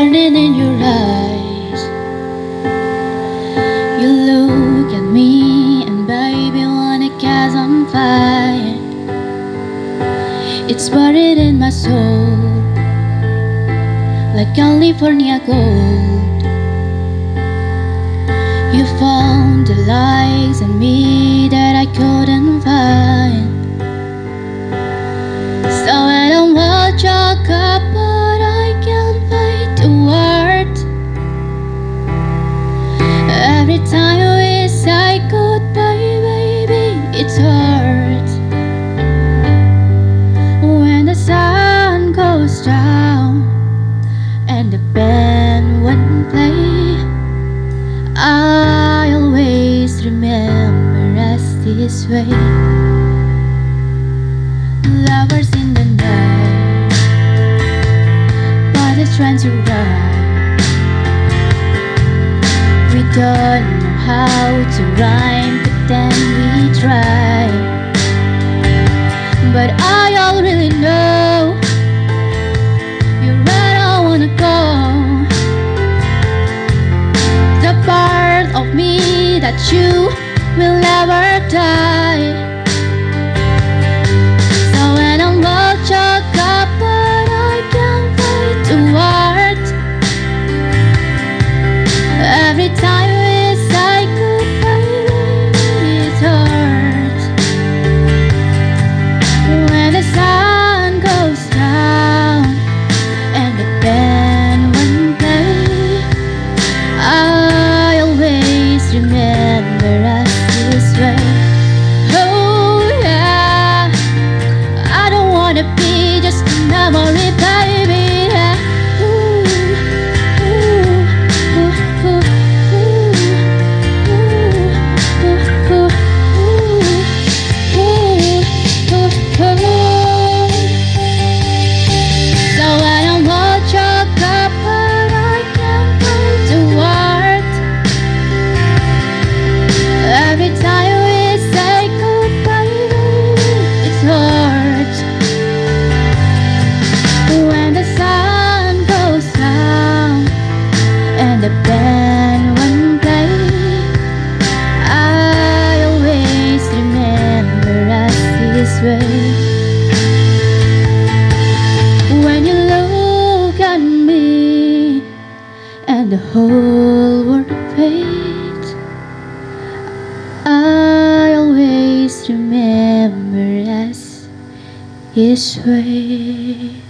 burning in your eyes. You look at me and baby wanna catch on fire. It's buried in my soul like California gold. You found the lies in me way. Lovers in the night, but it's trying to run. We don't know how to rhyme, but then we try. But I already know you're where I wanna go. The part of me that you will never die. When you look at me and the whole world fades, I always remember us this way.